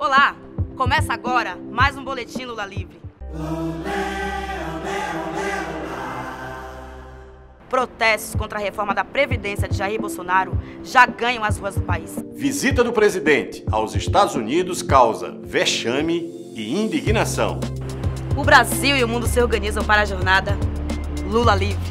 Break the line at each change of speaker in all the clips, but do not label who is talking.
Olá, começa agora mais um Boletim Lula Livre. Protestos contra a reforma da Previdência de Jair Bolsonaro já ganham as ruas do país.
Visita do presidente aos Estados Unidos causa vexame e indignação.
O Brasil e o mundo se organizam para a jornada Lula Livre.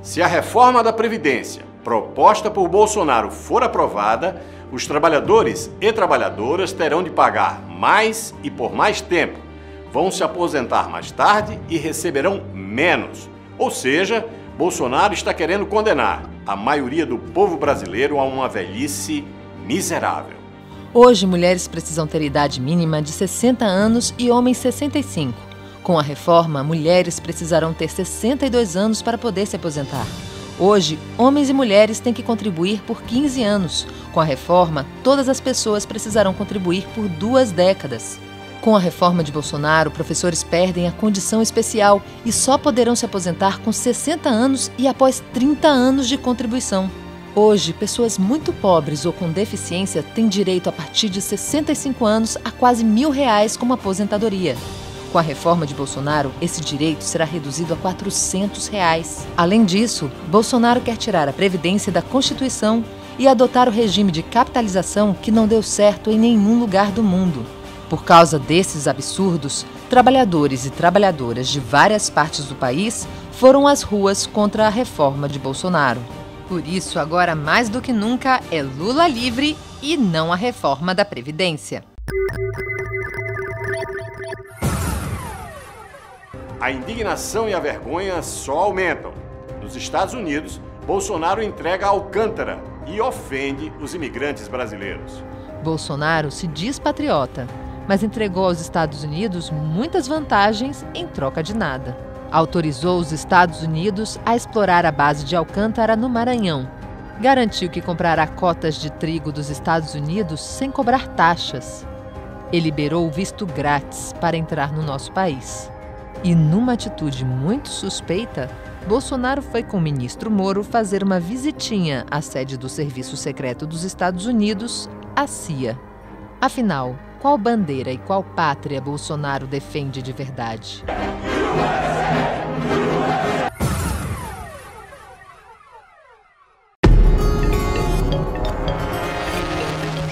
Se a reforma da Previdência proposta por Bolsonaro for aprovada, os trabalhadores e trabalhadoras terão de pagar mais e por mais tempo, vão se aposentar mais tarde e receberão menos. Ou seja, Bolsonaro está querendo condenar a maioria do povo brasileiro a uma velhice miserável.
Hoje, mulheres precisam ter idade mínima de 60 anos e homens 65. Com a reforma, mulheres precisarão ter 62 anos para poder se aposentar. Hoje, homens e mulheres têm que contribuir por 15 anos. Com a reforma, todas as pessoas precisarão contribuir por duas décadas. Com a reforma de Bolsonaro, professores perdem a condição especial e só poderão se aposentar com 60 anos e após 30 anos de contribuição. Hoje, pessoas muito pobres ou com deficiência têm direito a partir de 65 anos a quase mil reais como aposentadoria. Com a reforma de Bolsonaro, esse direito será reduzido a 400 reais. Além disso, Bolsonaro quer tirar a Previdência da Constituição e adotar o regime de capitalização que não deu certo em nenhum lugar do mundo. Por causa desses absurdos, trabalhadores e trabalhadoras de várias partes do país foram às ruas contra a reforma de Bolsonaro. Por isso, agora mais do que nunca, é Lula livre e não a reforma da Previdência.
A indignação e a vergonha só aumentam. Nos Estados Unidos, Bolsonaro entrega Alcântara e ofende os imigrantes brasileiros.
Bolsonaro se diz patriota, mas entregou aos Estados Unidos muitas vantagens em troca de nada autorizou os Estados Unidos a explorar a base de Alcântara no Maranhão. Garantiu que comprará cotas de trigo dos Estados Unidos sem cobrar taxas. E liberou o visto grátis para entrar no nosso país. E numa atitude muito suspeita, Bolsonaro foi com o ministro Moro fazer uma visitinha à sede do Serviço Secreto dos Estados Unidos, a CIA. Afinal, qual bandeira e qual pátria Bolsonaro defende de verdade?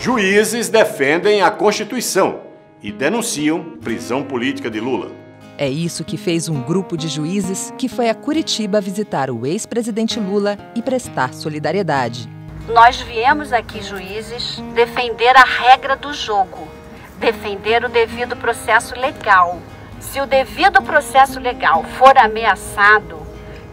Juízes defendem a Constituição e denunciam prisão política de Lula.
É isso que fez um grupo de juízes que foi a Curitiba visitar o ex-presidente Lula e prestar solidariedade.
Nós viemos aqui, juízes, defender a regra do jogo, defender o devido processo legal se o devido processo legal for ameaçado,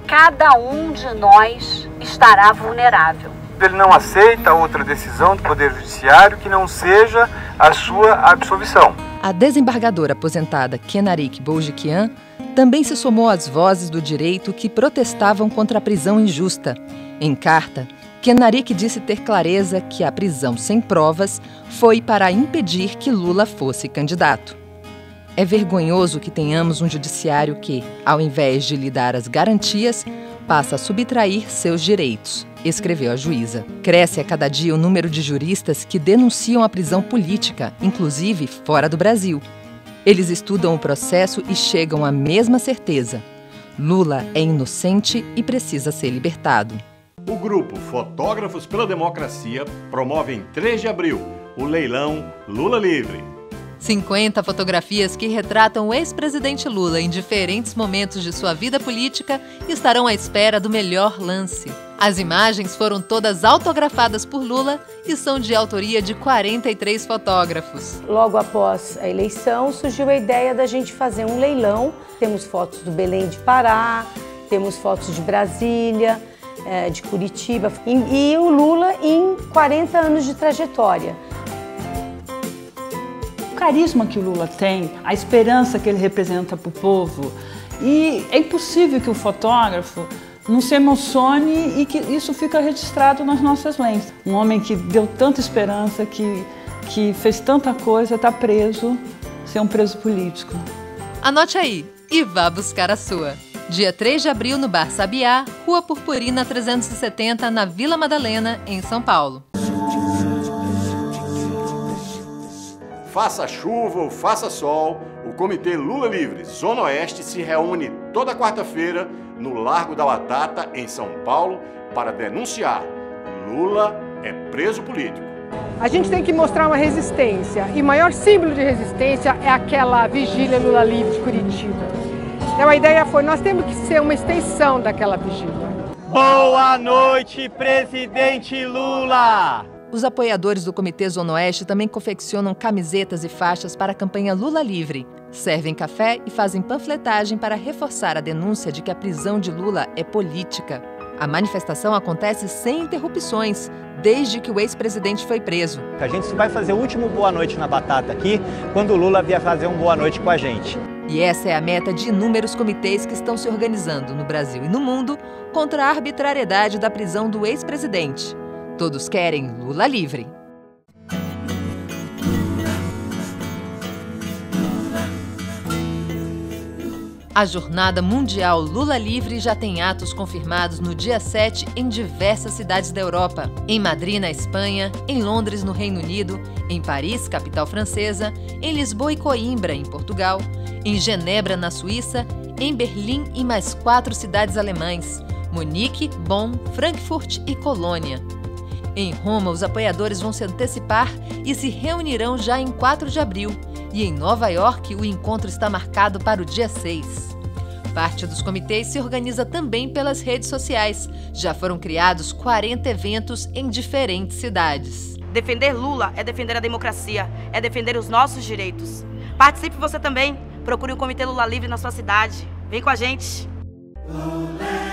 cada um de nós estará vulnerável.
Ele não aceita outra decisão do Poder Judiciário que não seja a sua absolvição.
A desembargadora aposentada Kenarik Boujikian também se somou às vozes do direito que protestavam contra a prisão injusta. Em carta, Kenarik disse ter clareza que a prisão sem provas foi para impedir que Lula fosse candidato. É vergonhoso que tenhamos um judiciário que, ao invés de lhe dar as garantias, passa a subtrair seus direitos, escreveu a juíza. Cresce a cada dia o número de juristas que denunciam a prisão política, inclusive fora do Brasil. Eles estudam o processo e chegam à mesma certeza: Lula é inocente e precisa ser libertado.
O grupo Fotógrafos pela Democracia promove em 3 de abril o leilão Lula Livre
50 fotografias que retratam o ex-presidente Lula em diferentes momentos de sua vida política estarão à espera do melhor lance. As imagens foram todas autografadas por Lula e são de autoria de 43 fotógrafos.
Logo após a eleição, surgiu a ideia da gente fazer um leilão. Temos fotos do Belém de Pará, temos fotos de Brasília, eh, de Curitiba e o Lula em 40 anos de trajetória
carisma que o Lula tem, a esperança que ele representa para o povo. E é impossível que o fotógrafo não se emocione e que isso fica registrado nas nossas lentes. Um homem que deu tanta esperança, que, que fez tanta coisa, está preso, ser um preso político.
Anote aí e vá buscar a sua. Dia 3 de abril no Bar Sabiá, Rua Purpurina 370, na Vila Madalena, em São Paulo.
Faça chuva ou faça sol, o Comitê Lula Livre Zona Oeste se reúne toda quarta-feira no Largo da Batata, em São Paulo, para denunciar Lula é preso político.
A gente tem que mostrar uma resistência e o maior símbolo de resistência é aquela vigília Lula Livre de Curitiba. Então a ideia foi, nós temos que ser uma extensão daquela vigília.
Boa noite, presidente Lula!
Os apoiadores do Comitê Zona Oeste também confeccionam camisetas e faixas para a campanha Lula Livre. Servem café e fazem panfletagem para reforçar a denúncia de que a prisão de Lula é política. A manifestação acontece sem interrupções, desde que o ex-presidente foi preso.
A gente vai fazer o último Boa Noite na Batata aqui, quando o Lula vier fazer um Boa Noite com a gente.
E essa é a meta de inúmeros comitês que estão se organizando no Brasil e no mundo contra a arbitrariedade da prisão do ex-presidente. Todos querem Lula livre. A Jornada Mundial Lula Livre já tem atos confirmados no dia 7 em diversas cidades da Europa. Em Madrid, na Espanha, em Londres, no Reino Unido, em Paris, capital francesa, em Lisboa e Coimbra, em Portugal, em Genebra, na Suíça, em Berlim e mais quatro cidades alemães: Munique, Bonn, Frankfurt e Colônia. Em Roma, os apoiadores vão se antecipar e se reunirão já em 4 de abril. E em Nova York, o encontro está marcado para o dia 6. Parte dos comitês se organiza também pelas redes sociais. Já foram criados 40 eventos em diferentes cidades.
Defender Lula é defender a democracia, é defender os nossos direitos. Participe você também. Procure o Comitê Lula Livre na sua cidade. Vem com a gente. Lula.